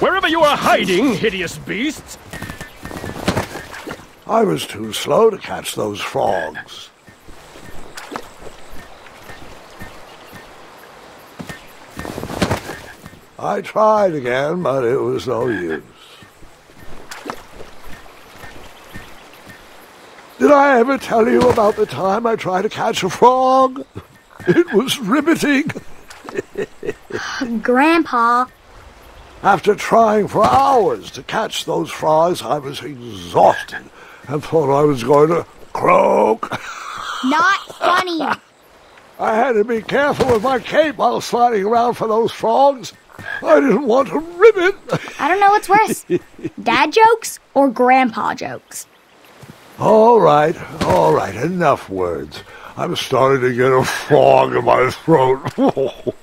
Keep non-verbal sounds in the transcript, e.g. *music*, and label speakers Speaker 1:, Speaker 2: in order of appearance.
Speaker 1: wherever you are hiding, hideous beasts.
Speaker 2: I was too slow to catch those frogs. I tried again, but it was no use. Did I ever tell you about the time I tried to catch a frog? *laughs* It was riveting. *laughs*
Speaker 3: Grandpa,
Speaker 2: After trying for hours to catch those frogs, I was exhausted and thought I was going to croak. *laughs*
Speaker 3: not funny.
Speaker 2: I had to be careful with my cape while sliding around for those frogs. I didn't want to rip it.
Speaker 3: I don't know what's worse *laughs* dad jokes or grandpa jokes.
Speaker 2: All right, all right, enough words. I'm starting to get a frog in my throat. *laughs*